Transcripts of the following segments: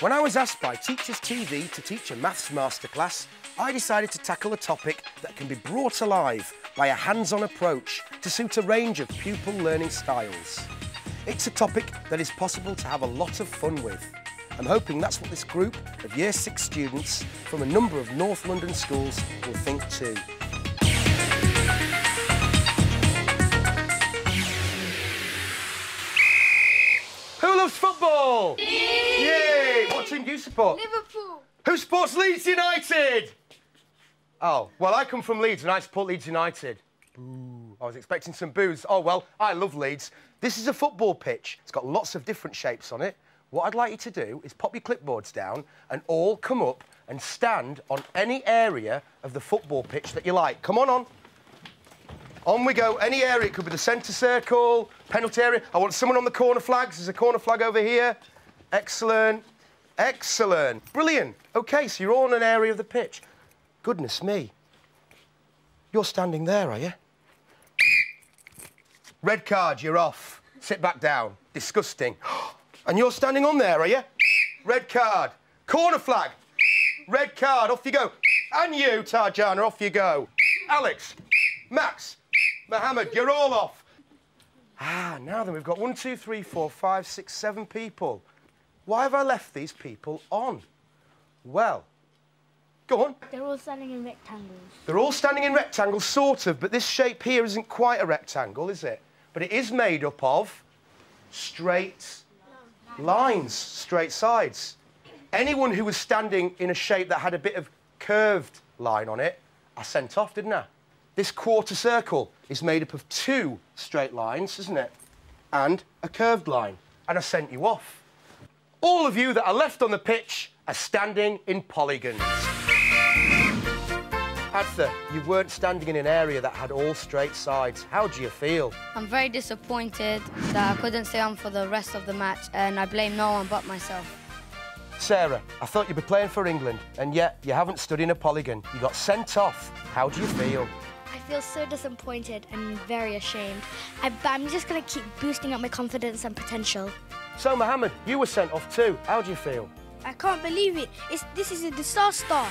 When I was asked by Teachers TV to teach a maths masterclass, I decided to tackle a topic that can be brought alive by a hands-on approach to suit a range of pupil learning styles. It's a topic that is possible to have a lot of fun with. I'm hoping that's what this group of Year 6 students from a number of North London schools will think too. Who loves football? Yay! Support? Liverpool. Who supports Leeds United? Oh, well, I come from Leeds and I support Leeds United. Boo. I was expecting some boos. Oh, well, I love Leeds. This is a football pitch. It's got lots of different shapes on it. What I'd like you to do is pop your clipboards down and all come up and stand on any area of the football pitch that you like. Come on, on. On we go. Any area. It could be the centre circle, penalty area. I want someone on the corner flags. There's a corner flag over here. Excellent. Excellent. Brilliant. OK, so you're all in an area of the pitch. Goodness me. You're standing there, are you? Red card, you're off. Sit back down. Disgusting. And you're standing on there, are you? Red card. Corner flag. Red card, off you go. And you, Tarjana, off you go. Alex, Max, Mohammed, you're all off. Ah, now then, we've got one, two, three, four, five, six, seven people. Why have I left these people on? Well, go on. They're all standing in rectangles. They're all standing in rectangles, sort of, but this shape here isn't quite a rectangle, is it? But it is made up of straight lines, straight sides. Anyone who was standing in a shape that had a bit of curved line on it, I sent off, didn't I? This quarter circle is made up of two straight lines, isn't it? And a curved line. And I sent you off. All of you that are left on the pitch are standing in polygons. Hadtha, you weren't standing in an area that had all straight sides. How do you feel? I'm very disappointed that I couldn't stay on for the rest of the match and I blame no one but myself. Sarah, I thought you'd be playing for England, and yet you haven't stood in a polygon. You got sent off. How do you feel? I feel so disappointed and very ashamed. I, but I'm just going to keep boosting up my confidence and potential. So, Mohammed, you were sent off too. How do you feel? I can't believe it. It's, this is a disaster.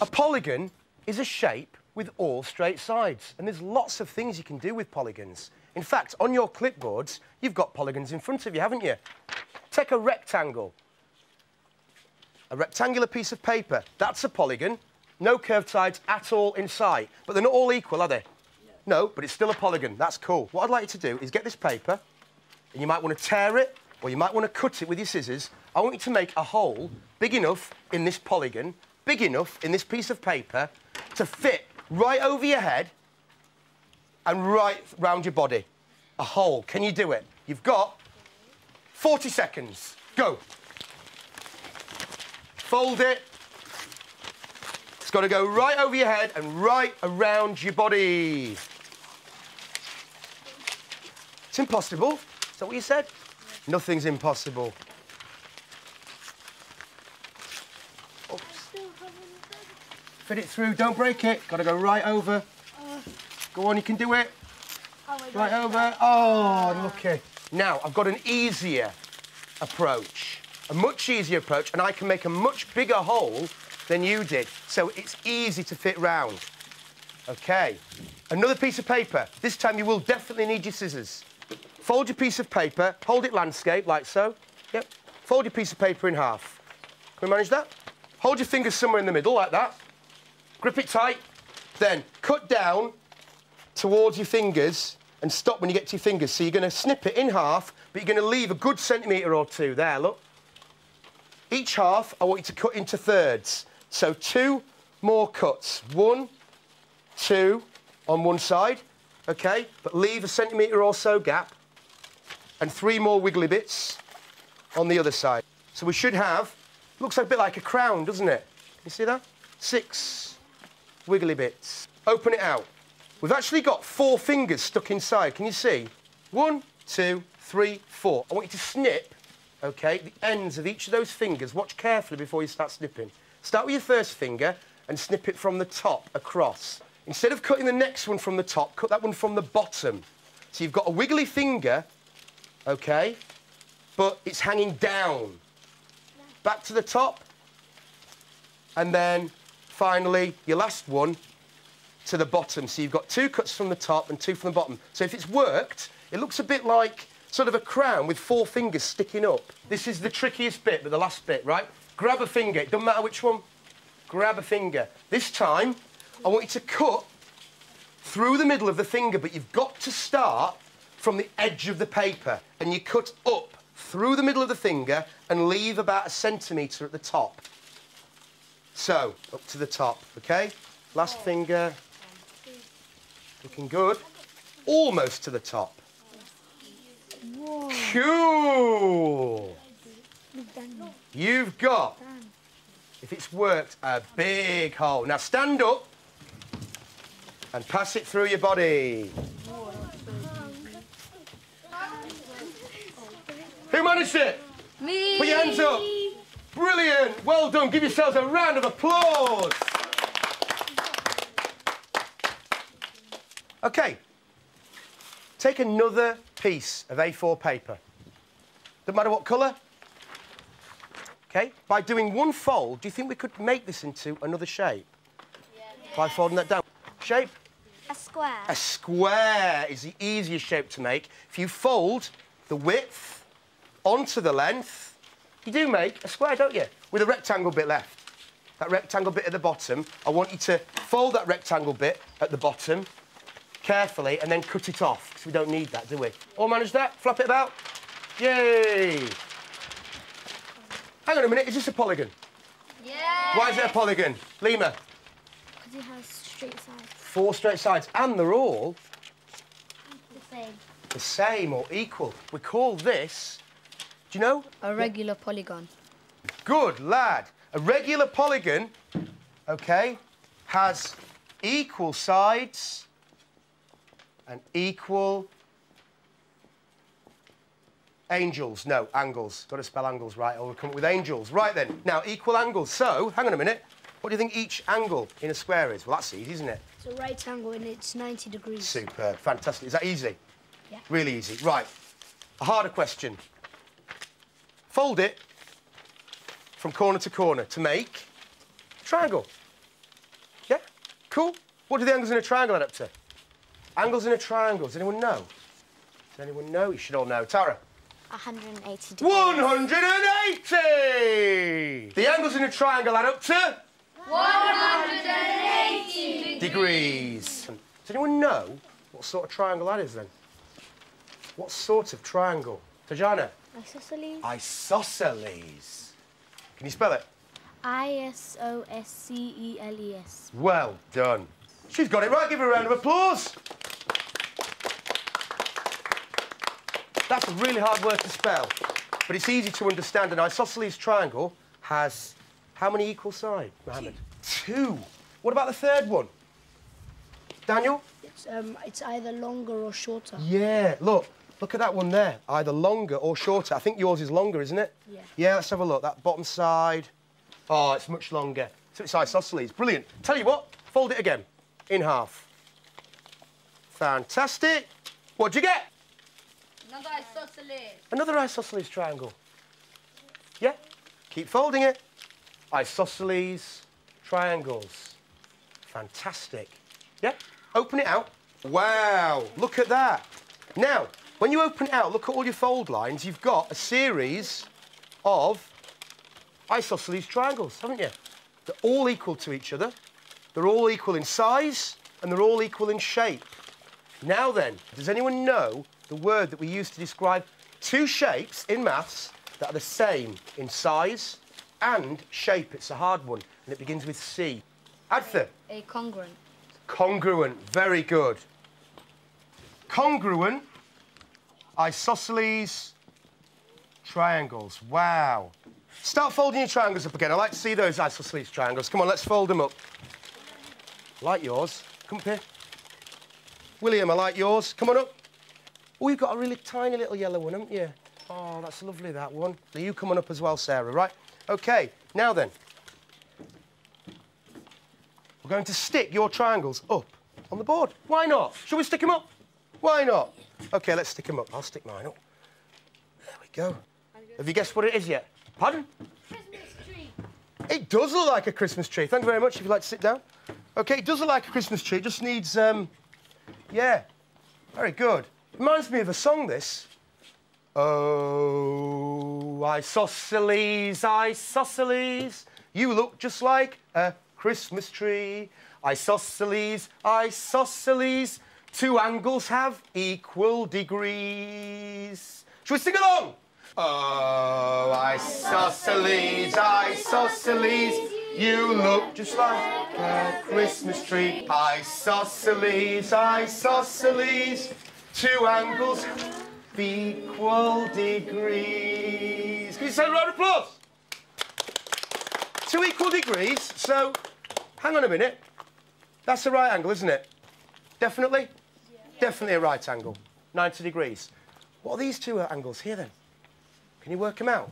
A polygon is a shape with all straight sides, and there's lots of things you can do with polygons. In fact, on your clipboards, you've got polygons in front of you, haven't you? Take a rectangle. A rectangular piece of paper. That's a polygon. No curved sides at all in sight. But they're not all equal, are they? No. no, but it's still a polygon. That's cool. What I'd like you to do is get this paper, and you might want to tear it, or you might want to cut it with your scissors. I want you to make a hole big enough in this polygon, big enough in this piece of paper, to fit right over your head and right round your body. A hole. Can you do it? You've got 40 seconds. Go. Fold it. It's got to go right over your head and right around your body. It's impossible. Is that what you said? Nothing's impossible. Oops. Fit it through. Don't break it. Got to go right over. Go on, you can do it. right over. Oh, lucky. Now, I've got an easier approach a much easier approach, and I can make a much bigger hole than you did. So it's easy to fit round. OK. Another piece of paper. This time you will definitely need your scissors. Fold your piece of paper, hold it landscape, like so. Yep. Fold your piece of paper in half. Can we manage that? Hold your fingers somewhere in the middle, like that. Grip it tight. Then cut down towards your fingers and stop when you get to your fingers. So you're going to snip it in half, but you're going to leave a good centimetre or two there, look. Each half, I want you to cut into thirds. So two more cuts. One, two on one side, OK? But leave a centimetre or so gap. And three more wiggly bits on the other side. So we should have, looks a bit like a crown, doesn't it? You see that? Six wiggly bits. Open it out. We've actually got four fingers stuck inside. Can you see? One, two, three, four. I want you to snip OK, the ends of each of those fingers. Watch carefully before you start snipping. Start with your first finger and snip it from the top across. Instead of cutting the next one from the top, cut that one from the bottom. So you've got a wiggly finger, OK, but it's hanging down. back to the top. And then finally, your last one to the bottom. So you've got two cuts from the top and two from the bottom. So if it's worked, it looks a bit like sort of a crown with four fingers sticking up. This is the trickiest bit, but the last bit, right? Grab a finger, it doesn't matter which one. Grab a finger. This time, I want you to cut through the middle of the finger, but you've got to start from the edge of the paper. And you cut up through the middle of the finger and leave about a centimetre at the top. So, up to the top, OK? Last finger. Looking good. Almost to the top. Cool. You've got, if it's worked, a big hole. Now stand up and pass it through your body. Who managed it? Me. Put your hands up. Brilliant. Well done. Give yourselves a round of applause. Okay. Take another piece of A4 paper. Doesn't matter what colour. Okay. By doing one fold, do you think we could make this into another shape? Yeah. By folding that down. Shape? A square. A square is the easiest shape to make. If you fold the width onto the length, you do make a square, don't you? With a rectangle bit left. That rectangle bit at the bottom, I want you to fold that rectangle bit at the bottom carefully and then cut it off, because we don't need that, do we? All manage that? Flap it about? Yay! Hang on a minute, is this a polygon? Yeah. Why is it a polygon? Lima? Because it has straight sides. Four straight sides, and they're all The same. the same or equal. We call this, do you know? A regular polygon. Good lad. A regular polygon, okay, has equal sides and equal angles. No, angles. Got to spell angles right, or we'll come up with angels. Right then. Now, equal angles. So, hang on a minute. What do you think each angle in a square is? Well, that's easy, isn't it? It's a right angle and it's 90 degrees. Superb. Fantastic. Is that easy? Yeah. Really easy. Right. A harder question. Fold it from corner to corner to make a triangle. Yeah? Cool. What do the angles in a triangle add up to? Angles in a triangle. Does anyone know? Does anyone know? You should all know. Tara. 180 degrees. 180! The angles in a triangle add up to? 180 degrees. Does anyone know what sort of triangle that is then? What sort of triangle? Tajana? Isosceles. Isosceles. Can you spell it? I-S-O-S-C-E-L-E-S. Well done. She's got it right. Give her a round of applause. That's a really hard word to spell, but it's easy to understand. An isosceles triangle has how many equal sides, Mohammed? Two. What about the third one? Daniel? It's, um, it's either longer or shorter. Yeah, look. Look at that one there. Either longer or shorter. I think yours is longer, isn't it? Yeah. Yeah, let's have a look. That bottom side. Oh, it's much longer. So it's isosceles. Brilliant. Tell you what, fold it again. In half. Fantastic. What'd you get? Another isosceles. Another isosceles triangle. Yeah. Keep folding it. Isosceles triangles. Fantastic. Yeah. Open it out. Wow. Look at that. Now, when you open it out, look at all your fold lines. You've got a series of isosceles triangles, haven't you? They're all equal to each other. They're all equal in size and they're all equal in shape. Now then, does anyone know the word that we use to describe two shapes in maths that are the same in size and shape? It's a hard one, and it begins with C. Adtha, A congruent. congruent, very good. Congruent, isosceles, triangles. Wow. Start folding your triangles up again. I like to see those isosceles triangles. Come on, let's fold them up. Like yours. Come up here. William, I like yours. Come on up. Oh, you've got a really tiny little yellow one, haven't you? Oh, that's lovely, that one. So you coming up as well, Sarah, right? OK, now then. We're going to stick your triangles up on the board. Why not? Shall we stick them up? Why not? OK, let's stick them up. I'll stick mine up. There we go. Have you guessed what it is yet? Pardon? Christmas tree. It does look like a Christmas tree. Thank you very much. If you'd like to sit down. OK, it does look like a Christmas tree. It just needs, um, yeah, very good. Reminds me of a song, this. Oh, isosceles, isosceles, you look just like a Christmas tree. Isosceles, isosceles, two angles have equal degrees. Should we sing along? Oh, isosceles, isosceles, you look just like a Christmas tree. Isosceles, isosceles, two angles have equal degrees. Can you say a round of applause? Two equal degrees, so hang on a minute. That's the right angle, isn't it? Definitely? Yeah. Definitely a right angle. 90 degrees. What are these two angles here then? Can you work them out?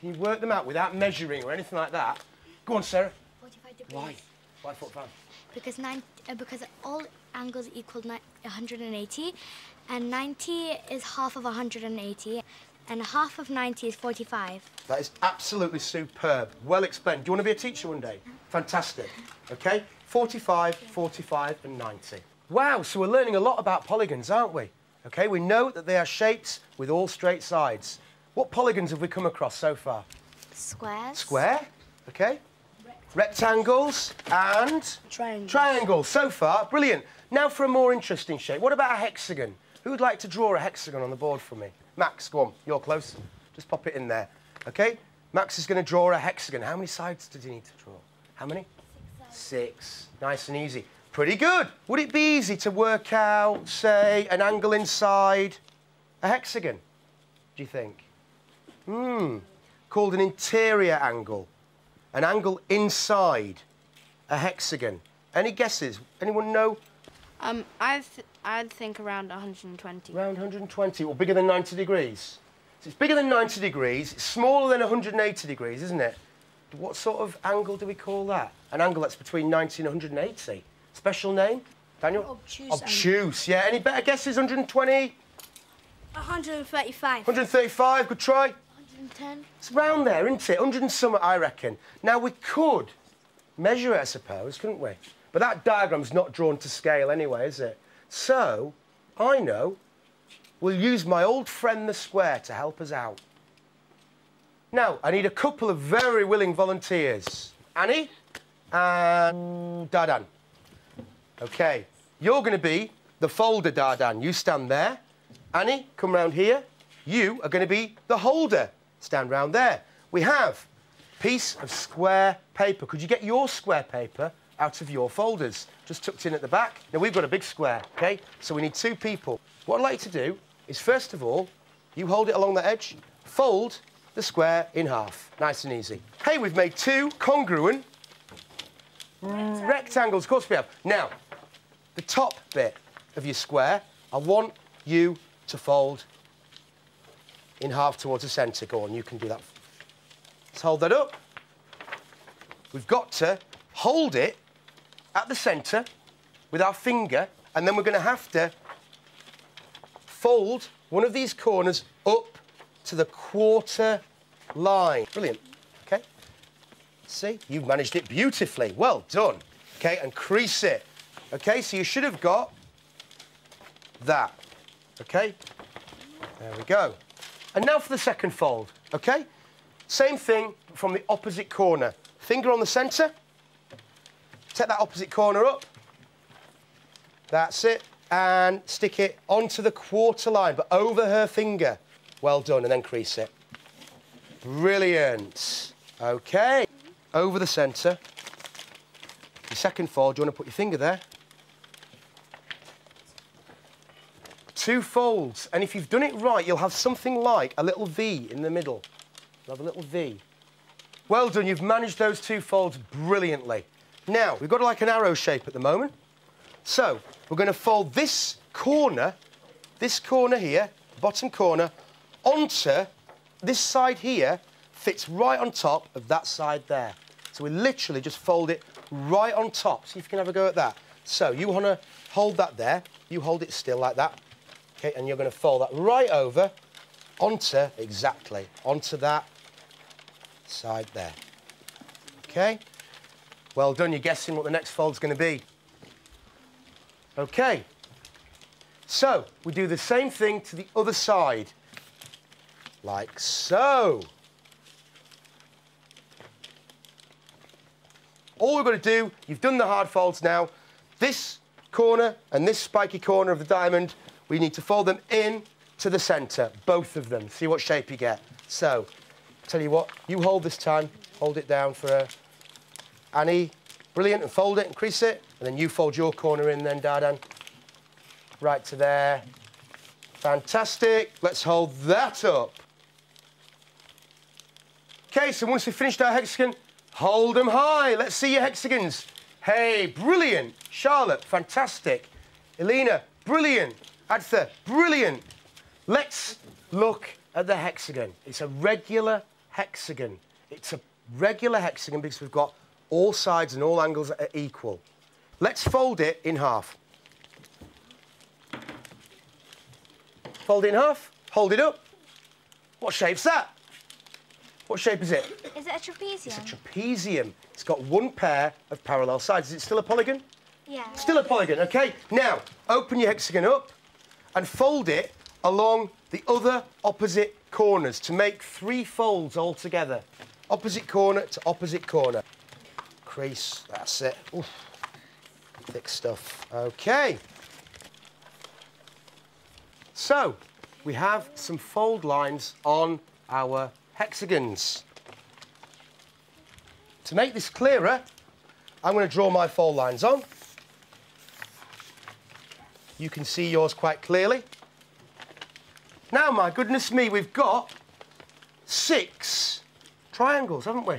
Can you work them out without measuring or anything like that? Go on, Sarah. 45 degrees. Why? Why 45? Because, nine, uh, because all angles equal 180, and 90 is half of 180, and half of 90 is 45. That is absolutely superb. Well explained. Do you want to be a teacher one day? Fantastic. OK? 45, 45 and 90. Wow, so we're learning a lot about polygons, aren't we? OK, we know that they are shapes with all straight sides. What polygons have we come across so far? Squares. Square, OK. Rectangles and... Triangles. Triangles, so far. Brilliant. Now for a more interesting shape. What about a hexagon? Who would like to draw a hexagon on the board for me? Max, go on. You're close. Just pop it in there. OK? Max is going to draw a hexagon. How many sides does he need to draw? How many? Six. Six. Nice and easy. Pretty good. Would it be easy to work out, say, an angle inside a hexagon? Do you think? Hmm. Called an interior angle. An angle inside a hexagon. Any guesses? Anyone know? Um, I th I'd think around 120. Around 120, or bigger than 90 degrees. So it's bigger than 90 degrees, it's smaller than 180 degrees, isn't it? What sort of angle do we call that? An angle that's between 90 and 180. Special name? Daniel? Obtuse. Obtuse, yeah. Any better guesses? 120? 135. 135, good try. 110. It's round there, isn't it? 100 and some, I reckon. Now, we could measure it, I suppose, couldn't we? But that diagram's not drawn to scale anyway, is it? So, I know we'll use my old friend the square to help us out. Now, I need a couple of very willing volunteers. Annie and Dardan. OK, you're going to be the folder, Dardan. You stand there. Annie, come round here. You are going to be the holder. Stand round there. We have a piece of square paper. Could you get your square paper out of your folders? Just tucked in at the back. Now, we've got a big square, OK? So we need two people. What I'd like to do is, first of all, you hold it along the edge, fold the square in half. Nice and easy. Hey, we've made two congruent rectangles. rectangles. Of course we have. Now, the top bit of your square, I want you to fold in half towards the centre. Go on, you can do that. Let's hold that up. We've got to hold it at the centre with our finger, and then we're going to have to fold one of these corners up to the quarter line. Brilliant. OK? See, you've managed it beautifully. Well done. OK, and crease it. OK, so you should have got that. OK? There we go. And now for the second fold, OK? Same thing from the opposite corner. Finger on the centre. Take that opposite corner up. That's it. And stick it onto the quarter line, but over her finger. Well done, and then crease it. Brilliant. OK. Over the centre. The second fold, do you want to put your finger there? Two folds. And if you've done it right, you'll have something like a little V in the middle. You'll have a little V. Well done, you've managed those two folds brilliantly. Now, we've got like an arrow shape at the moment. So, we're going to fold this corner, this corner here, bottom corner, onto this side here, fits right on top of that side there. So we literally just fold it right on top. See if you can have a go at that. So you want to hold that there. You hold it still like that. Okay, and you're going to fold that right over onto, exactly, onto that side there. Okay. Well done, you're guessing what the next fold's going to be. Okay. So, we do the same thing to the other side. Like so. All we've got to do, you've done the hard folds now. This corner and this spiky corner of the diamond, we need to fold them in to the centre, both of them. See what shape you get. So, tell you what, you hold this time, hold it down for a Annie. Brilliant, and fold it crease it, and then you fold your corner in then, Dardan. Right to there. Fantastic. Let's hold that up. Okay, so once we've finished our hexagon, hold them high. Let's see your hexagons. Hey, brilliant. Charlotte, fantastic. Elena, brilliant. Adtha, brilliant. Let's look at the hexagon. It's a regular hexagon. It's a regular hexagon because we've got all sides and all angles are equal. Let's fold it in half. Fold it in half, hold it up. What shape's that? What shape is it? Is it a trapezium? It's a trapezium. It's got one pair of parallel sides. Is it still a polygon? yeah. Still a polygon, okay? Now, open your hexagon up and fold it along the other opposite corners to make three folds altogether. Opposite corner to opposite corner. Crease, that's it. Oof. Thick stuff. Okay. So, we have some fold lines on our hexagons. To make this clearer, I'm going to draw my fold lines on. You can see yours quite clearly. Now, my goodness me, we've got six triangles, haven't we?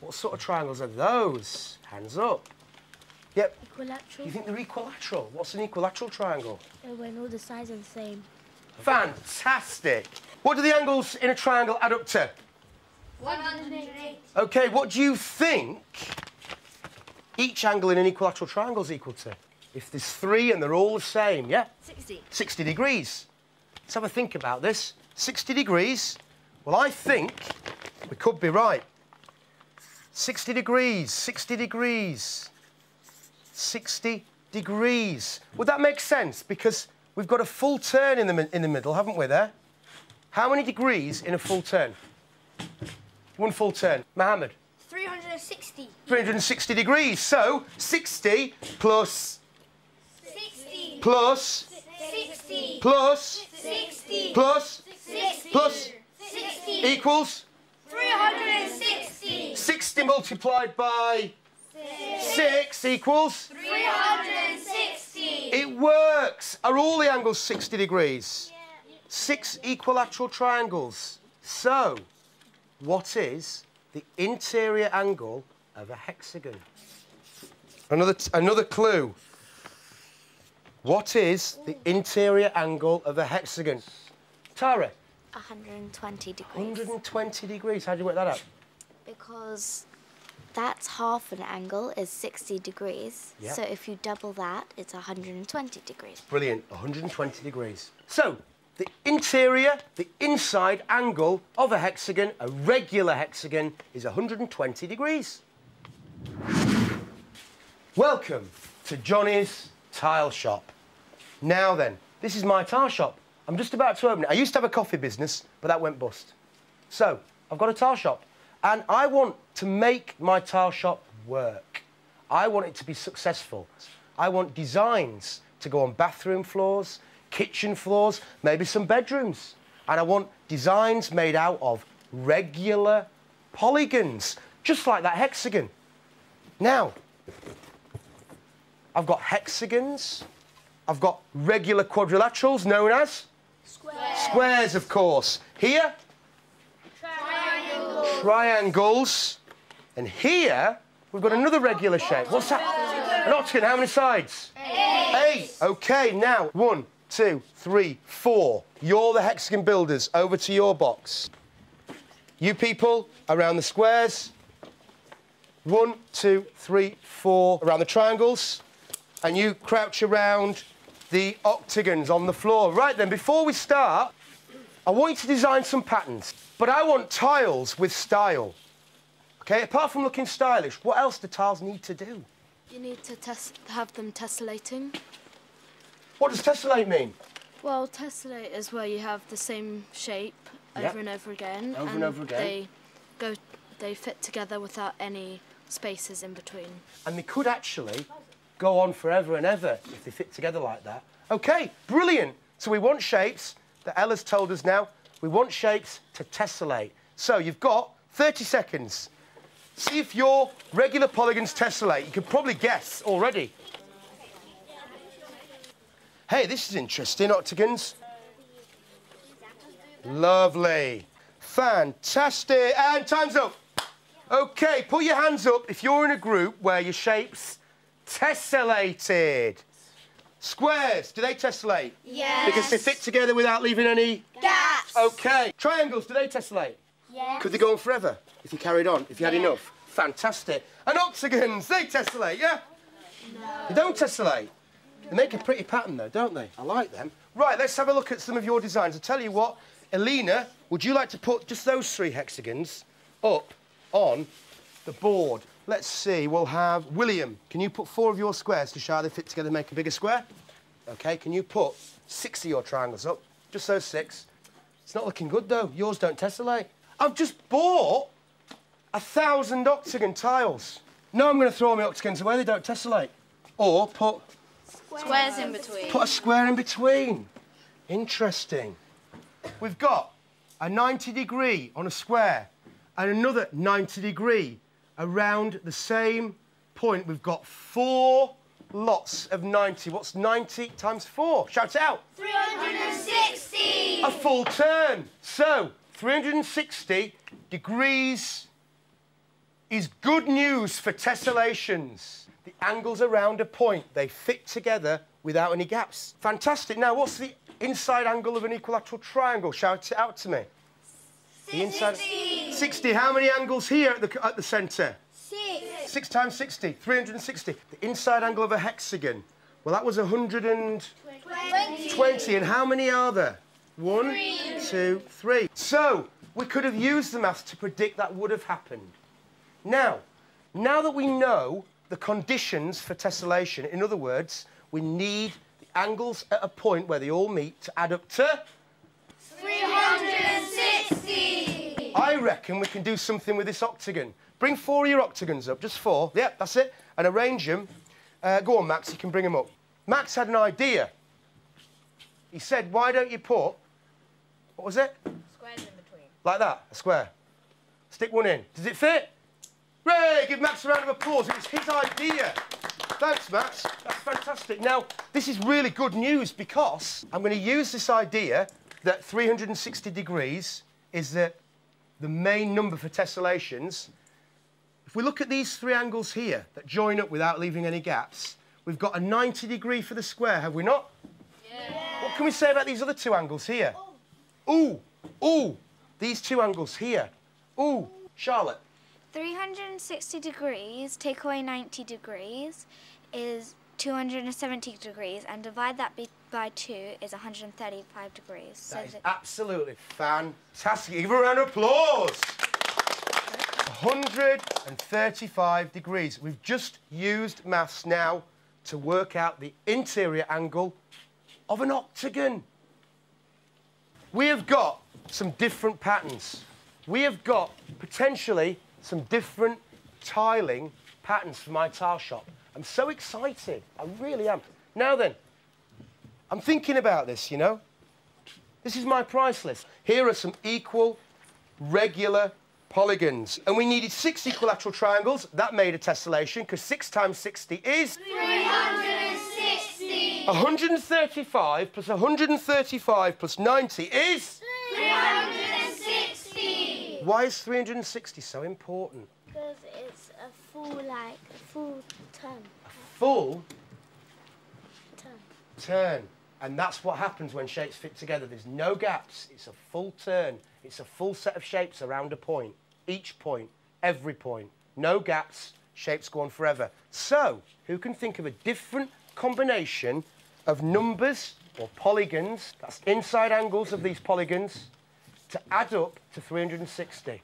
What sort of triangles are those? Hands up. Yep. Equilateral. You think they're equilateral? What's an equilateral triangle? uh, when all the sides are the same. Fantastic. What do the angles in a triangle add up to? 108. Okay, what do you think each angle in an equilateral triangle is equal to? If there's three and they're all the same, yeah? 60. 60 degrees. Let's have a think about this. 60 degrees. Well, I think we could be right. 60 degrees, 60 degrees, 60 degrees. Would that make sense? Because we've got a full turn in the, in the middle, haven't we, there? How many degrees in a full turn? One full turn. Mohammed? 360. 360 degrees. So 60 plus 60. Plus 60. plus 60. plus 60. plus 60. equals 360. 60 multiplied by 6 equals 360. it works are all the angles 60 degrees six equilateral triangles so what is the interior angle of a hexagon another another clue what is the interior angle of a hexagon tara 120 degrees 120 degrees how do you work that out because that's half an angle is 60 degrees. Yeah. So if you double that, it's 120 degrees. Brilliant, 120 degrees. So, the interior, the inside angle of a hexagon, a regular hexagon, is 120 degrees. Welcome to Jonny's Tile Shop. Now then, this is my tile shop. I'm just about to open it. I used to have a coffee business, but that went bust. So, I've got a tile shop, and I want to make my tile shop work. I want it to be successful. I want designs to go on bathroom floors, kitchen floors, maybe some bedrooms. And I want designs made out of regular polygons, just like that hexagon. Now, I've got hexagons, I've got regular quadrilaterals known as Square. squares, of course. Here, Triangle. triangles. And here, we've got another regular shape. What's that? An octagon. How many sides? Eight. Eight. Okay, now, one, two, three, four. You're the hexagon builders. Over to your box. You people around the squares. One, two, three, four. Around the triangles. And you crouch around the octagons on the floor. Right then, before we start, I want you to design some patterns, but I want tiles with style. Okay, apart from looking stylish, what else do tiles need to do? You need to have them tessellating. What does tessellate mean? Well, tessellate is where you have the same shape Yep. over and over again. Over and over again. They go, they fit together without any spaces in between. And they could actually go on forever and ever if they fit together like that. Okay, brilliant. So we want shapes that Ella's told us now. We want shapes to tessellate. So you've got 30 seconds. See if your regular polygons tessellate. You can probably guess already. Hey, this is interesting, octagons. Lovely. Fantastic. And time's up. Okay, put your hands up if you're in a group where your shapes tessellated. Squares, do they tessellate? Yes. Because they fit together without leaving any Gaps. Okay. Triangles, do they tessellate? Yes. Could they go on forever if you carried on, if you had enough? Fantastic. And octagons, they tessellate, yeah? No. They don't tessellate. They make a pretty pattern though, don't they? I like them. Right, let's have a look at some of your designs. I'll tell you what, Elena, would you like to put just those three hexagons up on the board? Let's see, we'll have William. Can you put four of your squares to show how they fit together and make a bigger square? Okay, can you put six of your triangles up? Just those six. It's not looking good though. Yours don't tessellate. I've just bought a thousand octagon tiles. Now I'm going to throw my octagons away. They don't tessellate. Or put Squares in between. put a square in between. Interesting. We've got a 90 degree on a square and another 90 degree around the same point. We've got four lots of 90. What's 90 times four? Shout it out. 360. A full turn. So, 360 degrees is good news for tessellations. The angles around a point, they fit together without any gaps. Fantastic. Now, what's the inside angle of an equilateral triangle? Shout it out to me. The inside 60. How many angles here at the, at the centre? Six. 6 times 60, 360. The inside angle of a hexagon. Well, that was 120. Twenty. And how many are there? One, two, three. So, we could have used the math to predict that would have happened. Now, now that we know the conditions for tessellation, in other words, we need the angles at a point where they all meet to add up to 360. I reckon we can do something with this octagon. Bring four of your octagons up, just four. Yep, that's it. And arrange them. Uh, go on, Max, you can bring them up. Max had an idea. He said, why don't you put, what was it? Squares in between. Like that, a square. Stick one in. Does it fit? Ray, give Max a round of applause. It was his idea. Thanks, Max. That's fantastic. Now, this is really good news because I'm going to use this idea that 360 degrees is that the main number for tessellations. If we look at these three angles here that join up without leaving any gaps, we've got a 90 degree for the square, have we not? Yeah. What can we say about these other two angles here? Ooh, ooh, these two angles here. Ooh, Charlotte. 360 degrees, take away 90 degrees, is 270 degrees, and divide that by 2 is 135 degrees. So That is that- absolutely fantastic. Give a round of applause. 135 degrees. We've just used maths now to work out the interior angle of an octagon. We have got some different patterns. We have got potentially some different tiling patterns for my tile shop. I'm so excited. I really am. Now then, I'm thinking about this, you know. This is my price list. Here are some equal, regular polygons. And we needed six equilateral triangles. That made a tessellation, because six times 60 is 360. 135 plus 135 plus 90 is... 360. Why is 360 so important? Because it's a full, like, full turn. Full turn. turn. And that's what happens when shapes fit together. There's no gaps. It's a full turn. It's a full set of shapes around a point. Each point, every point. No gaps. Shapes go on forever. So, who can think of a different combination of numbers or polygons, that's inside angles of these polygons, to add up to 360?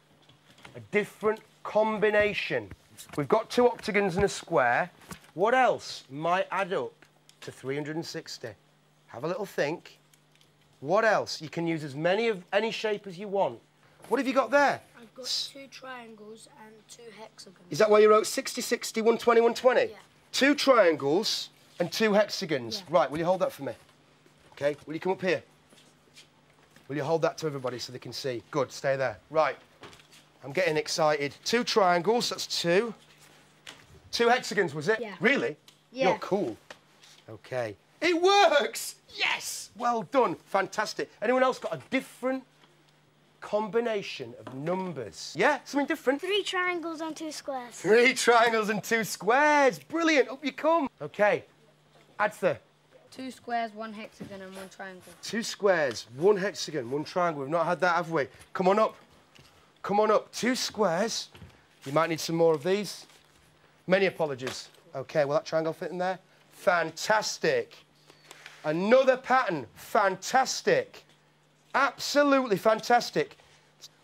A different combination. We've got two octagons and a square. What else might add up to 360? Have a little think. What else? You can use as many of any shape as you want. What have you got there? I've got two triangles and two hexagons. Is that why you wrote 60, 60, 120, 120? Yeah. Two triangles and two hexagons. Yeah. Right, will you hold that for me? Okay, will you come up here? Will you hold that to everybody so they can see? Good, stay there. Right, I'm getting excited. Two triangles, that's two. Two hexagons, was it? Yeah. Really? Yeah. You're cool. Okay. It works! Yes! Well done. Fantastic. Anyone else got a different combination of numbers? Yeah? Something different? Three triangles and two squares. Three triangles and two squares. Brilliant. Up you come. Okay. Adtha, Two squares, one hexagon, and one triangle. two squares, one hexagon, one triangle. We've not had that, have we? Come on up. Come on up. Two squares. You might need some more of these. Many apologies. Okay, will that triangle fit in there? Fantastic. Another pattern. Fantastic. Absolutely fantastic.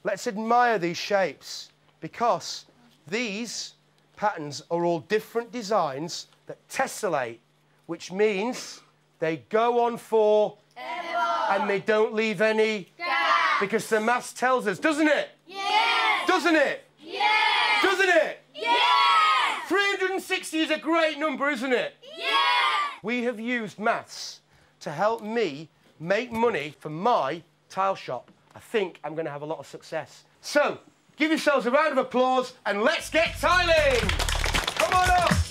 Let's admire these shapes because these patterns are all different designs that tessellate, which means they go on for and they don't leave any because the maths tells us, doesn't it? Doesn't it? Yeah. Doesn't it? Yeah. 360 is a great number, isn't it? Yeah. We have used maths to help me make money for my tile shop. I think I'm going to have a lot of success. So, give yourselves a round of applause and let's get tiling! Come on up!